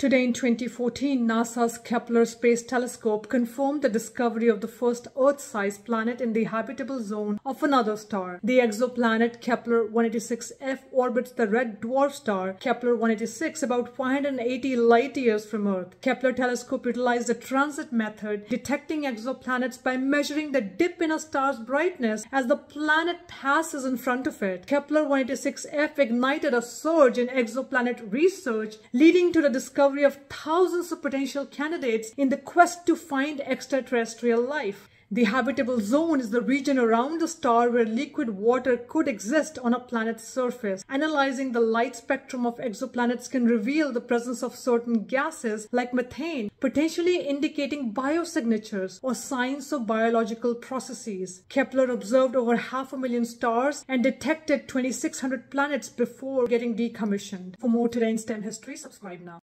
Today in 2014, NASA's Kepler Space Telescope confirmed the discovery of the first Earth-sized planet in the habitable zone of another star. The exoplanet Kepler-186f orbits the red dwarf star Kepler-186 about 580 light-years from Earth. Kepler telescope utilized the transit method, detecting exoplanets by measuring the dip in a star's brightness as the planet passes in front of it. Kepler-186f ignited a surge in exoplanet research, leading to the discovery discovery of thousands of potential candidates in the quest to find extraterrestrial life. The habitable zone is the region around the star where liquid water could exist on a planet's surface. Analyzing the light spectrum of exoplanets can reveal the presence of certain gases like methane, potentially indicating biosignatures or signs of biological processes. Kepler observed over half a million stars and detected 2600 planets before getting decommissioned. For more today in STEM history, subscribe now.